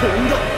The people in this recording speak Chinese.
同样。